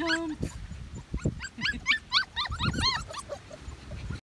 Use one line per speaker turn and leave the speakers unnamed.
Don't